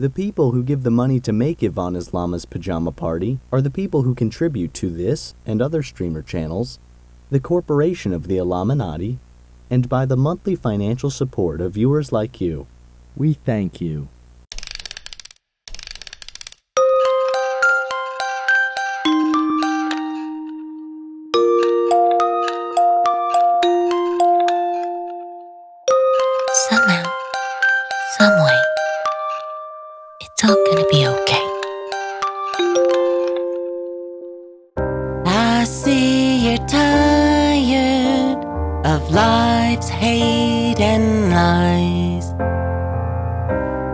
The people who give the money to make Yvonna's Llamas Pajama Party are the people who contribute to this and other streamer channels, the corporation of the Illuminati, and by the monthly financial support of viewers like you. We thank you. Of life's hate and lies.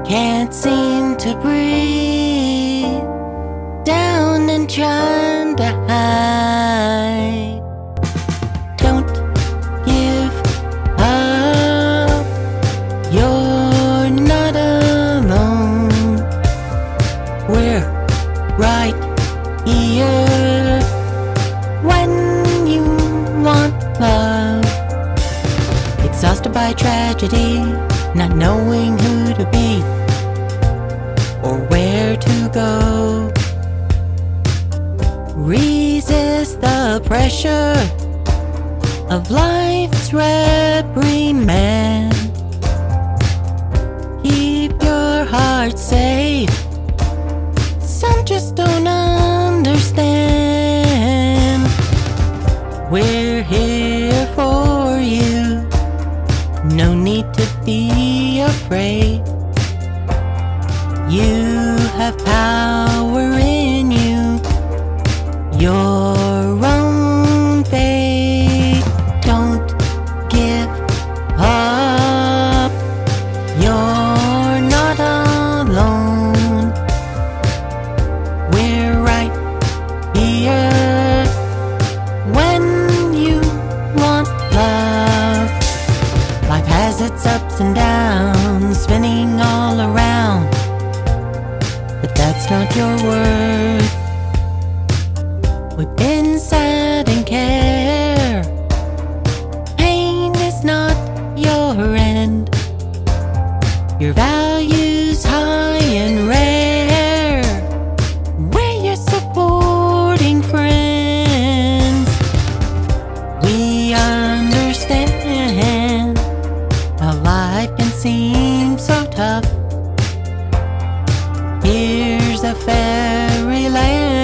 Can't seem to breathe, down and trying to hide. Don't give up. You're not alone. We're right here when by tragedy, not knowing who to be or where to go. Resist the pressure of life's reprimand. When you want love. Life has its ups and downs, spinning all around. But that's not your worth. We've been sad life can seem so tough. Here's a fairyland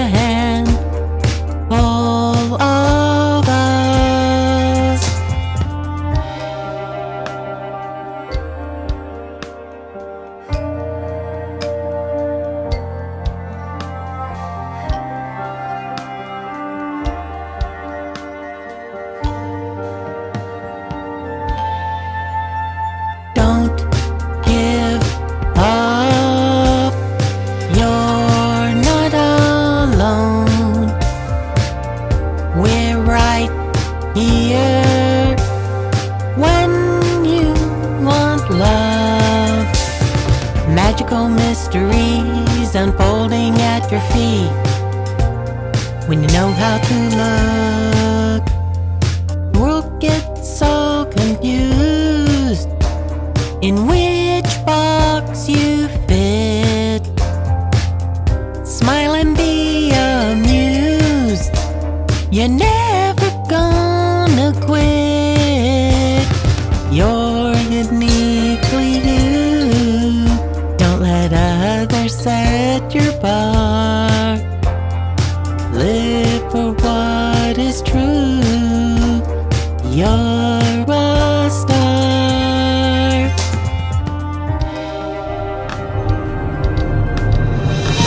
unfolding at your feet when you know how to look. The world gets so confused in which star.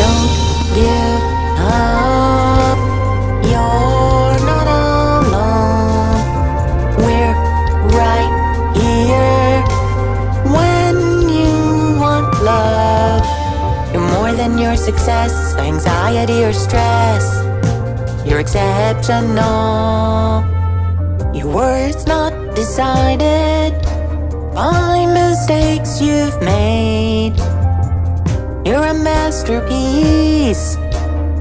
Don't give up. You're not alone. We're right here when you want love. You're more than your success, anxiety, or stress. You're exceptional. Your worth's not decided by mistakes you've made. You're a masterpiece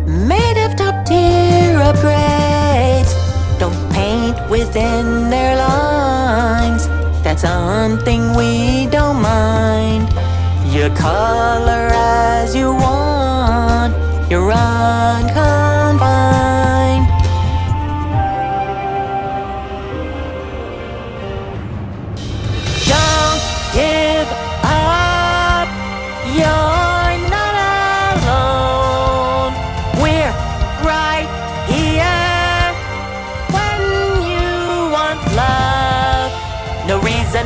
made of top tier upgrades. Don't paint within their lines. That's something we don't mind. You color as you want. You're uncut.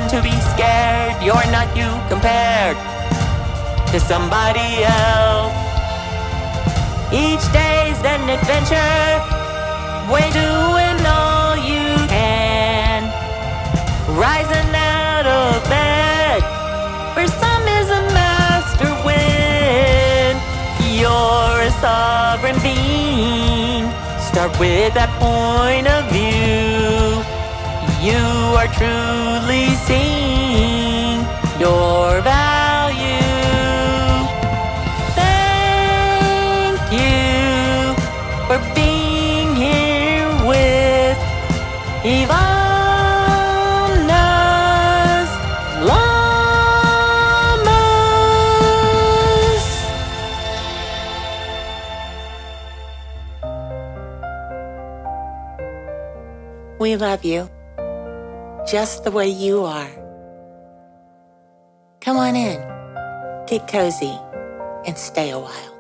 To be scared. You're not you compared to somebody else. Each day's an adventure. We're doing all you can. Rising out of bed. For some is a master win. You're a sovereign being. Start with that point of view. You are truly seeing your value. Thank you for being here with Yvonna's Llamas. We love you just the way you are. Come on in, get cozy, and stay a while.